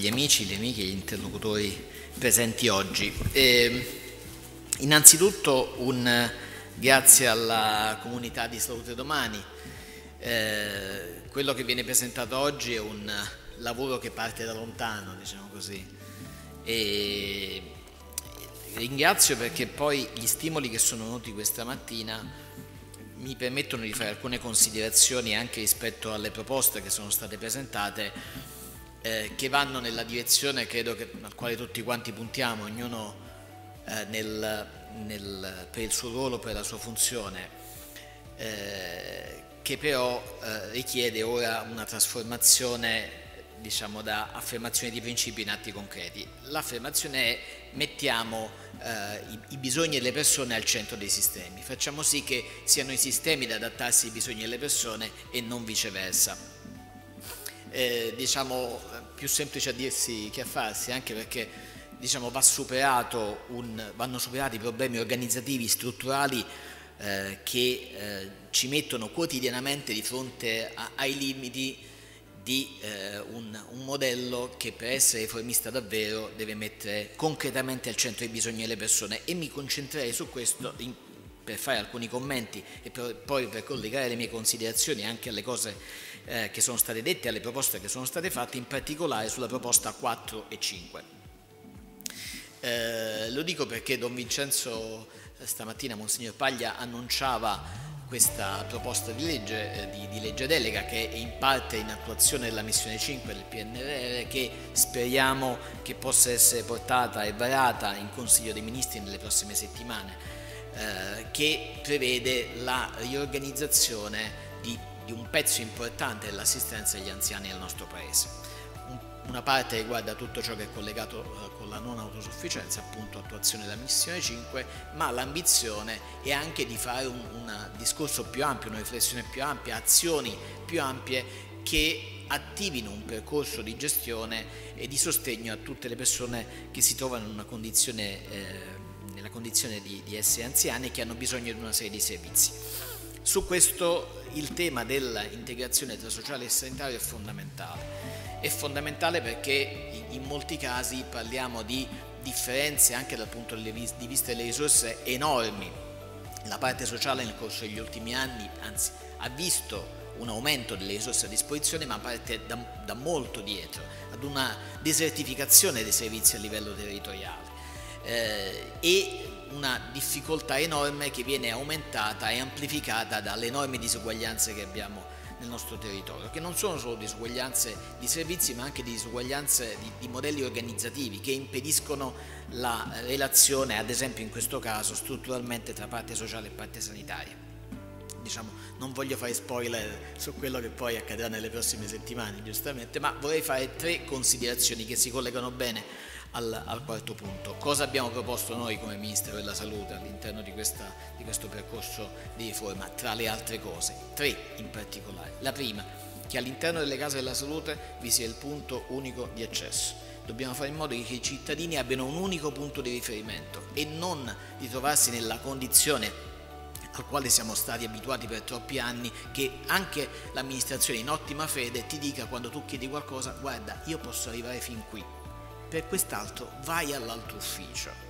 gli amici, le amiche e gli interlocutori presenti oggi. E innanzitutto un grazie alla comunità di Salute Domani. Eh, quello che viene presentato oggi è un lavoro che parte da lontano, diciamo così. E ringrazio perché poi gli stimoli che sono venuti questa mattina mi permettono di fare alcune considerazioni anche rispetto alle proposte che sono state presentate eh, che vanno nella direzione credo che, al quale tutti quanti puntiamo, ognuno eh, nel, nel, per il suo ruolo, per la sua funzione, eh, che però eh, richiede ora una trasformazione diciamo, da affermazione di principi in atti concreti. L'affermazione è mettiamo eh, i, i, bisogni delle persone al centro dei sistemi, facciamo sì che siano i sistemi ad adattarsi ai bisogni delle persone e non viceversa. Eh, diciamo più semplice a dirsi che a farsi, anche perché diciamo, va un, vanno superati i problemi organizzativi, strutturali eh, che eh, ci mettono quotidianamente di fronte a, ai limiti di eh, un, un, modello che per essere riformista davvero deve mettere concretamente al centro i bisogni delle persone. E mi concentrerei su questo in, per fare alcuni commenti e per, poi per collegare le mie considerazioni anche alle cose eh, che sono state dette, alle proposte che sono state fatte, in particolare sulla proposta 4 e 5. Eh, lo dico perché Don Vincenzo eh, stamattina, Monsignor Paglia, annunciava questa proposta di legge, eh, di, di, legge delega che è in parte in attuazione della missione 5 del PNRR che speriamo che possa essere portata e varata in Consiglio dei Ministri nelle prossime settimane eh, che prevede la riorganizzazione di, di un pezzo importante dell'assistenza agli anziani nel nostro Paese una parte riguarda tutto ciò che è collegato eh, con la non autosufficienza, appunto attuazione della missione 5, ma l'ambizione è anche di fare un, un discorso più ampio, una riflessione più ampia, azioni più ampie che attivino un percorso di gestione e di sostegno a tutte le persone che si trovano in una condizione, eh, nella condizione di, di essere anziani e che hanno bisogno di una serie di servizi. Su questo il tema dell'integrazione tra sociale e sanitario è fondamentale è fondamentale perché in molti casi parliamo di differenze anche dal punto di vista delle risorse enormi. La parte sociale nel corso degli ultimi anni, anzi, ha visto un aumento delle risorse a disposizione, ma parte da, da molto dietro, ad una desertificazione dei servizi a livello territoriale eh, e una difficoltà enorme che viene aumentata e amplificata dalle enormi disuguaglianze che abbiamo nel nostro territorio, che non sono solo disuguaglianze di servizi ma anche disuguaglianze di, di modelli organizzativi che impediscono la relazione, ad esempio in questo caso, strutturalmente tra parte sociale e parte sanitaria. Diciamo, non voglio fare spoiler su quello che poi accadrà nelle prossime settimane, giustamente, ma vorrei fare tre considerazioni che si collegano bene al, al, quarto punto. Cosa abbiamo proposto noi come Ministero della Salute all'interno di, di questo percorso di riforma? Tra le altre cose, tre in particolare. La prima, che all'interno delle case della salute vi sia il punto unico di accesso. Dobbiamo fare in modo che i cittadini abbiano un unico punto di riferimento e non di trovarsi nella condizione al quale siamo stati abituati per troppi anni, che anche l'amministrazione in ottima fede ti dica quando tu chiedi qualcosa, guarda, io posso arrivare fin qui, per quest'altro vai all'altro ufficio.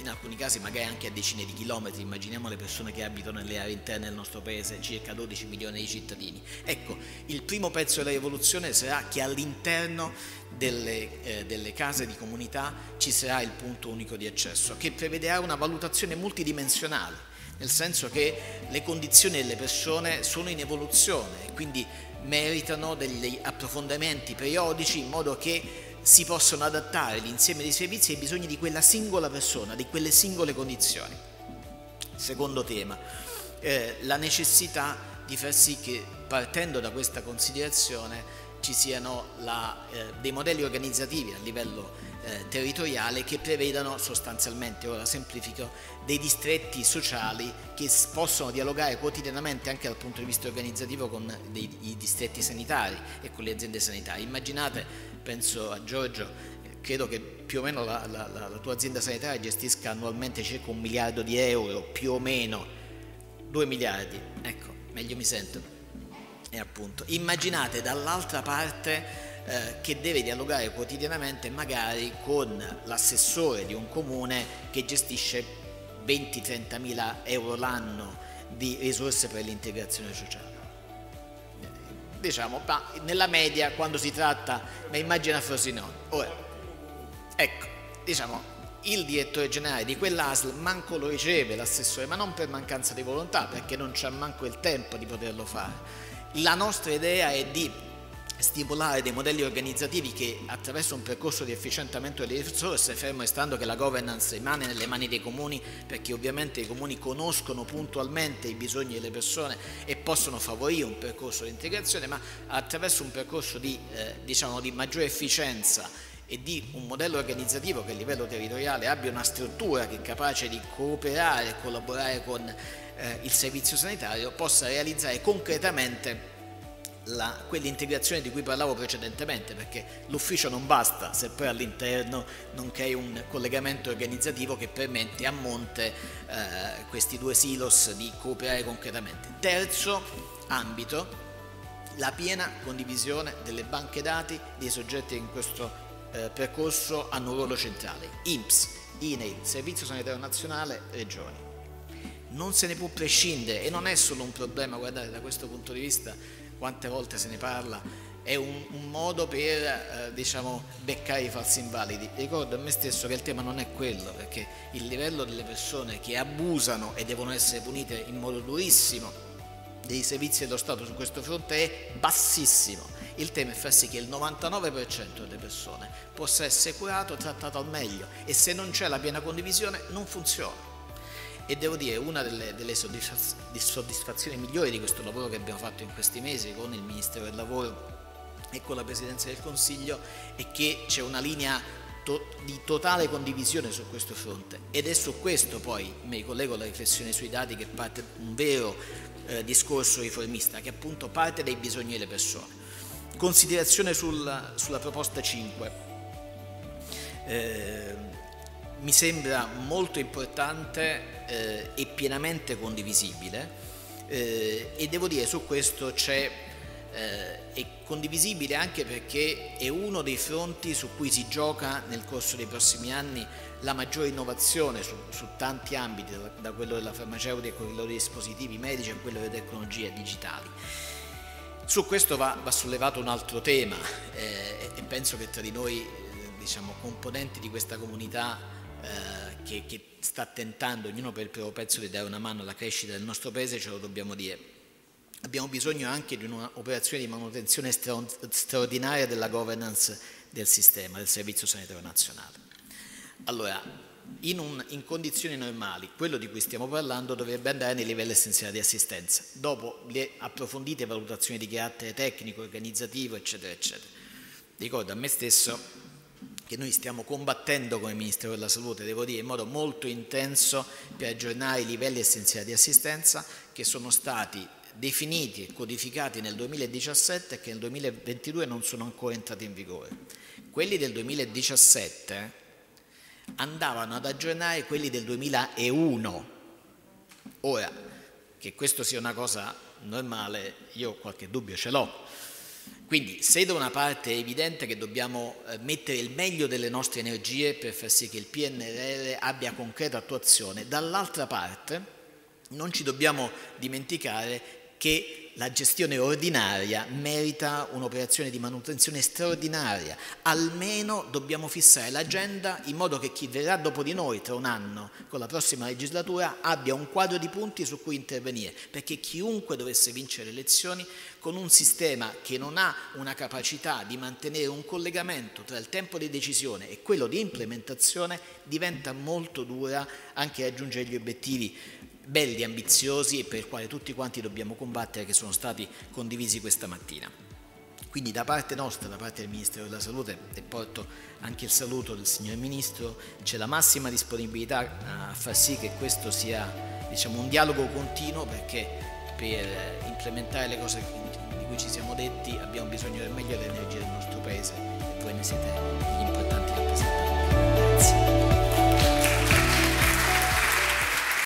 In alcuni casi magari anche a decine di chilometri, immaginiamo le persone che abitano nelle aree interne del nostro paese, circa 12 milioni di cittadini. Ecco, il primo pezzo della rivoluzione sarà che all'interno delle, eh, delle case di comunità ci sarà il punto unico di accesso, che prevederà una valutazione multidimensionale nel senso che le condizioni delle persone sono in evoluzione quindi meritano degli approfondimenti periodici in modo che si possono adattare l'insieme dei servizi ai bisogni di quella singola persona, di quelle singole condizioni. Secondo tema, eh, la necessità di far sì che partendo da questa considerazione ci siano la, eh, dei modelli organizzativi a livello eh, territoriale che prevedano sostanzialmente, ora semplifico, dei distretti sociali che possono dialogare quotidianamente anche dal punto di vista organizzativo con dei, i distretti sanitari e con le aziende sanitarie. Immaginate penso a Giorgio, credo che più o meno la, la, la, tua azienda sanitaria gestisca annualmente circa un miliardo di euro, più o meno, due miliardi, ecco, meglio mi sento. E appunto, immaginate dall'altra parte eh, che deve dialogare quotidianamente magari con l'assessore di un comune che gestisce 20-30 mila euro l'anno di risorse per l'integrazione sociale. Diciamo, ma nella media quando si tratta, ma immagina Frosinone. Ora, ecco, diciamo, il direttore generale di quell'ASL manco lo riceve l'assessore, ma non per mancanza di volontà, perché non c'è manco il tempo di poterlo fare. La nostra idea è di stimolare dei modelli organizzativi che attraverso un percorso di efficientamento delle risorse, fermo restando che la governance rimane nelle mani dei comuni perché ovviamente i comuni conoscono puntualmente i bisogni delle persone e possono favorire un percorso di integrazione, ma attraverso un percorso di, eh, diciamo, di maggiore efficienza e di un modello organizzativo che a livello territoriale abbia una struttura che è capace di cooperare e collaborare con eh, il servizio sanitario, possa realizzare concretamente la, quell'integrazione di cui parlavo precedentemente, perché l'ufficio non basta se poi all'interno non crei un collegamento organizzativo che permette a monte eh, questi due silos di cooperare concretamente. Terzo ambito, la piena condivisione delle banche dati dei soggetti che in questo eh, percorso hanno un ruolo centrale, INPS, INEI, Servizio Sanitario Nazionale, Regioni. Non se ne può prescindere e non è solo un problema, guardate, da questo punto di vista quante volte se ne parla, è un, un modo per eh, diciamo, beccare i falsi invalidi. Ricordo a me stesso che il tema non è quello, perché il livello delle persone che abusano e devono essere punite in modo durissimo dei servizi dello Stato su questo fronte è bassissimo. Il tema è far sì che il 99% delle persone possa essere curato, trattato al meglio e se non c'è la piena condivisione non funziona e devo dire una delle, delle soddisfazioni migliori di questo lavoro che abbiamo fatto in questi mesi con il Ministero del Lavoro e con la Presidenza del Consiglio è che c'è una linea to di totale condivisione su questo fronte ed è su questo poi mi ricollego alla riflessione sui dati che parte un vero eh, discorso riformista che appunto parte dai bisogni delle persone. Considerazione sul, sulla proposta 5. Eh, mi sembra molto importante eh, e pienamente condivisibile eh, e devo dire su questo c'è eh, è condivisibile anche perché è uno dei fronti su cui si gioca nel corso dei prossimi anni la maggiore innovazione su, su tanti ambiti, da, quello della farmaceutica a quello dei dispositivi medici a quello delle tecnologie digitali. Su questo va, va sollevato un altro tema eh, e penso che tra di noi eh, diciamo, componenti di questa comunità eh, che, che, sta tentando, ognuno per il proprio pezzo, di dare una mano alla crescita del nostro paese, ce lo dobbiamo dire. Abbiamo bisogno anche di un'operazione di manutenzione straordinaria della governance del sistema, del Servizio Sanitario Nazionale. Allora, in, un, in, condizioni normali, quello di cui stiamo parlando dovrebbe andare nei livelli essenziali di assistenza, dopo le approfondite valutazioni di carattere tecnico, organizzativo, eccetera, eccetera. Ricordo a me stesso che noi stiamo combattendo come Ministero della Salute, devo dire, in modo molto intenso per aggiornare i livelli essenziali di assistenza che sono stati definiti e codificati nel 2017 e che nel 2022 non sono ancora entrati in vigore. Quelli del 2017 andavano ad aggiornare quelli del 2001. Ora, che questo sia una cosa normale, io qualche dubbio ce l'ho, quindi se da una parte è evidente che dobbiamo eh, mettere il meglio delle nostre energie per far sì che il PNRR abbia concreta attuazione, dall'altra parte non ci dobbiamo dimenticare che la gestione ordinaria merita un'operazione di manutenzione straordinaria, almeno dobbiamo fissare l'agenda in modo che chi verrà dopo di noi tra un anno con la prossima legislatura abbia un quadro di punti su cui intervenire, perché chiunque dovesse vincere le elezioni con un sistema che non ha una capacità di mantenere un collegamento tra il tempo di decisione e quello di implementazione diventa molto dura anche raggiungere gli obiettivi belli, ambiziosi e per il quale tutti quanti dobbiamo combattere che sono stati condivisi questa mattina. Quindi da parte nostra, da parte del Ministero della Salute, e porto anche il saluto del signor Ministro, c'è la massima disponibilità a far sì che questo sia diciamo, un dialogo continuo perché per implementare le cose di cui ci siamo detti abbiamo bisogno del meglio delle energie del nostro Paese e voi ne siete